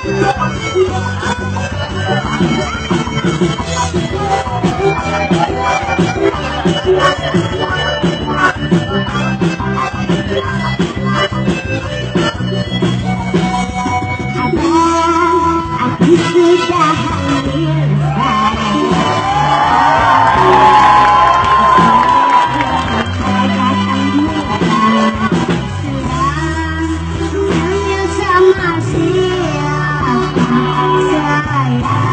aku sudah Bye.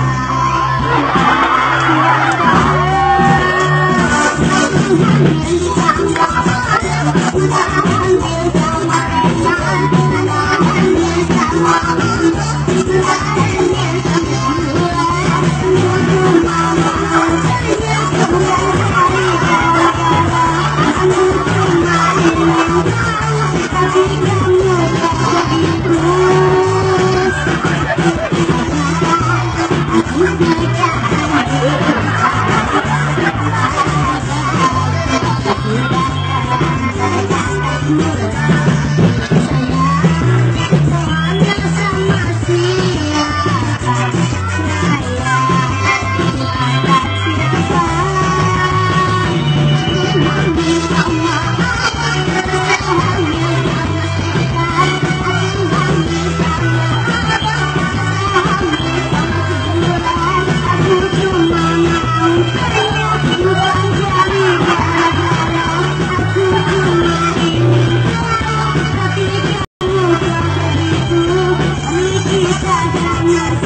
Thank you. Dengan